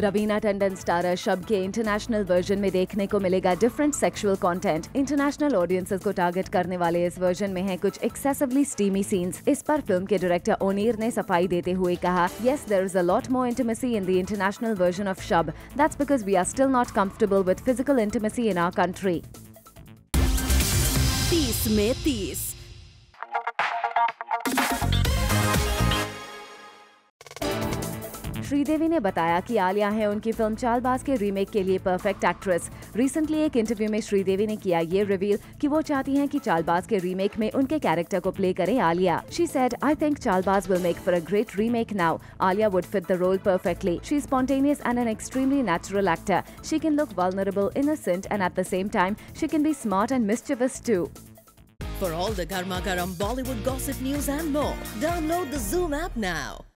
Raveena Tandon starrer शब के international version में देखने को मिलेगा different sexual content international audiences को टारगेट करने वाले इस वर्जन में है कुछ एक्सेसिवली स्टीमी सीन्स इस पर फ़िल्म के डायरेक्टर ओनीर ने सफ़ाई देते हुए कहा yes there is a lot more intimacy in the international version of Shab that's because we are still not comfortable with physical intimacy in our country तीस में तीस। हम्म। श्रीदेवी ने बताया कि आलिया है उनकी फ़िल्म चालबाज के रीमेक के लिए परफेक्ट एक्ट्रेस रिसेंटली एक इंटरव्यू में श्रीदेवी ने किया ये रिवील कि वो चाहती हैं कि चालबाज के रीमेक में उनके कैरेक्टर को प्ले करें Alia. She said I think Chaalbaaz will make for a great remake now Alia would fit the role perfectly she is spontaneous and an extremely natural actor she can look vulnerable innocent and at the same time she can be smart and mischievous too For all the Karma Bollywood gossip news and more, download the Zoom app now.